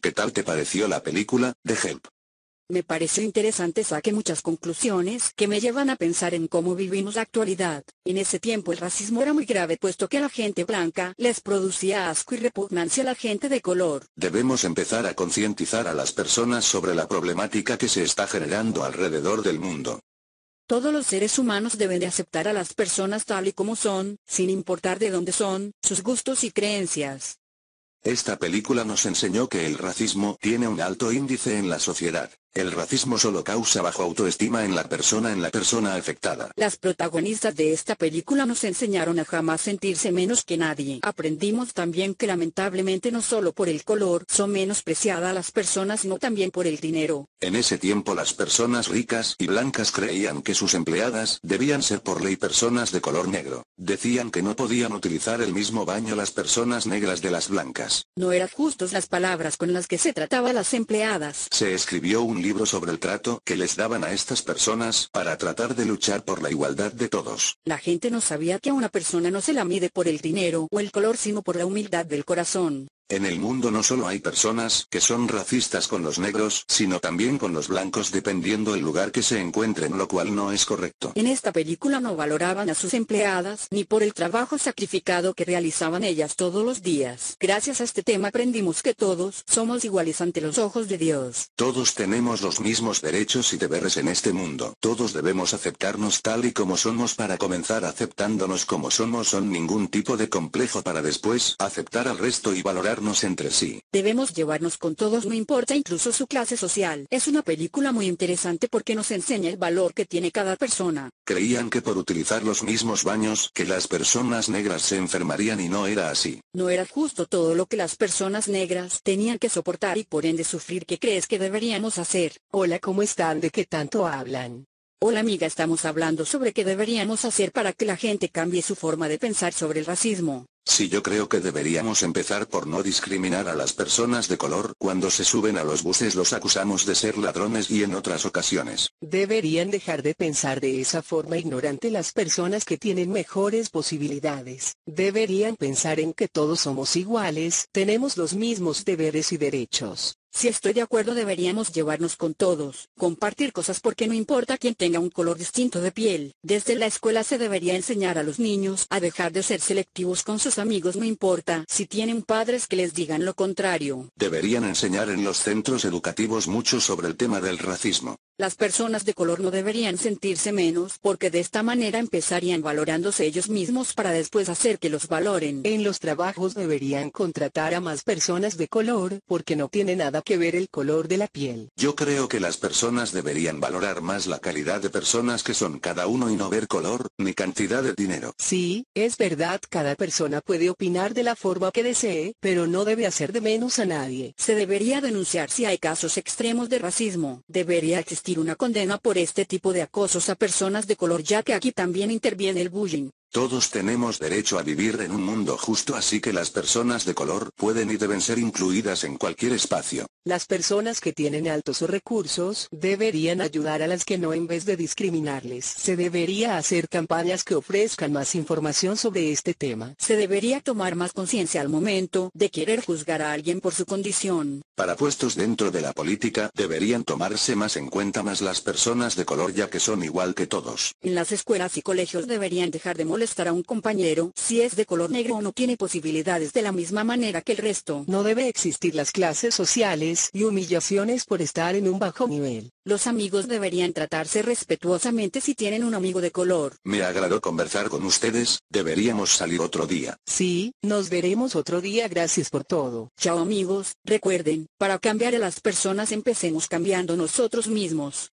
qué tal te pareció la película, de Help? Me pareció interesante, saqué muchas conclusiones que me llevan a pensar en cómo vivimos la actualidad. En ese tiempo el racismo era muy grave puesto que a la gente blanca les producía asco y repugnancia a la gente de color. Debemos empezar a concientizar a las personas sobre la problemática que se está generando alrededor del mundo. Todos los seres humanos deben de aceptar a las personas tal y como son, sin importar de dónde son, sus gustos y creencias. Esta película nos enseñó que el racismo tiene un alto índice en la sociedad. El racismo solo causa bajo autoestima en la persona en la persona afectada. Las protagonistas de esta película nos enseñaron a jamás sentirse menos que nadie. Aprendimos también que lamentablemente no solo por el color son menospreciadas las personas sino también por el dinero. En ese tiempo las personas ricas y blancas creían que sus empleadas debían ser por ley personas de color negro. Decían que no podían utilizar el mismo baño las personas negras de las blancas. No eran justos las palabras con las que se trataba a las empleadas. Se escribió un libro sobre el trato que les daban a estas personas para tratar de luchar por la igualdad de todos. La gente no sabía que a una persona no se la mide por el dinero o el color sino por la humildad del corazón. En el mundo no solo hay personas que son racistas con los negros, sino también con los blancos dependiendo el lugar que se encuentren, lo cual no es correcto. En esta película no valoraban a sus empleadas ni por el trabajo sacrificado que realizaban ellas todos los días. Gracias a este tema aprendimos que todos somos iguales ante los ojos de Dios. Todos tenemos los mismos derechos y deberes en este mundo. Todos debemos aceptarnos tal y como somos para comenzar aceptándonos como somos sin ningún tipo de complejo para después aceptar al resto y valorar entre sí. Debemos llevarnos con todos no importa incluso su clase social. Es una película muy interesante porque nos enseña el valor que tiene cada persona. Creían que por utilizar los mismos baños que las personas negras se enfermarían y no era así. No era justo todo lo que las personas negras tenían que soportar y por ende sufrir. ¿Qué crees que deberíamos hacer? Hola, ¿cómo están? ¿De qué tanto hablan? Hola amiga, estamos hablando sobre qué deberíamos hacer para que la gente cambie su forma de pensar sobre el racismo. Sí, yo creo que deberíamos empezar por no discriminar a las personas de color. Cuando se suben a los buses los acusamos de ser ladrones y en otras ocasiones. Deberían dejar de pensar de esa forma ignorante las personas que tienen mejores posibilidades. Deberían pensar en que todos somos iguales, tenemos los mismos deberes y derechos. Si estoy de acuerdo deberíamos llevarnos con todos, compartir cosas porque no importa quién tenga un color distinto de piel. Desde la escuela se debería enseñar a los niños a dejar de ser selectivos con sus amigos no importa si tienen padres que les digan lo contrario. Deberían enseñar en los centros educativos mucho sobre el tema del racismo. Las personas de color no deberían sentirse menos porque de esta manera empezarían valorándose ellos mismos para después hacer que los valoren. En los trabajos deberían contratar a más personas de color porque no tiene nada que ver el color de la piel. Yo creo que las personas deberían valorar más la calidad de personas que son cada uno y no ver color, ni cantidad de dinero. Sí, es verdad, cada persona puede opinar de la forma que desee, pero no debe hacer de menos a nadie. Se debería denunciar si hay casos extremos de racismo. Debería existir una condena por este tipo de acosos a personas de color ya que aquí también interviene el bullying. Todos tenemos derecho a vivir en un mundo justo así que las personas de color pueden y deben ser incluidas en cualquier espacio. Las personas que tienen altos recursos deberían ayudar a las que no en vez de discriminarles. Se debería hacer campañas que ofrezcan más información sobre este tema. Se debería tomar más conciencia al momento de querer juzgar a alguien por su condición. Para puestos dentro de la política deberían tomarse más en cuenta más las personas de color ya que son igual que todos. En las escuelas y colegios deberían dejar de molestar a un compañero si es de color negro o no tiene posibilidades de la misma manera que el resto. No debe existir las clases sociales y humillaciones por estar en un bajo nivel. Los amigos deberían tratarse respetuosamente si tienen un amigo de color. Me agradó conversar con ustedes, deberíamos salir otro día. Sí, nos veremos otro día, gracias por todo. Chao amigos, recuerden, para cambiar a las personas empecemos cambiando nosotros mismos.